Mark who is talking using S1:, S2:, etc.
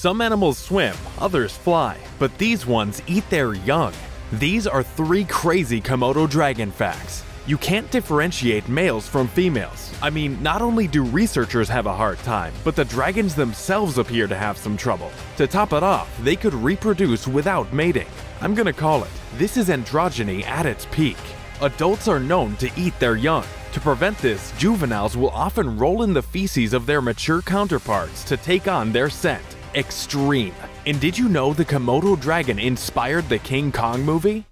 S1: Some animals swim, others fly, but these ones eat their young. These are three crazy Komodo dragon facts. You can't differentiate males from females. I mean, not only do researchers have a hard time, but the dragons themselves appear to have some trouble. To top it off, they could reproduce without mating. I'm gonna call it. This is androgyny at its peak. Adults are known to eat their young. To prevent this, juveniles will often roll in the feces of their mature counterparts to take on their scent. Extreme. And did you know the Komodo dragon inspired the King Kong movie?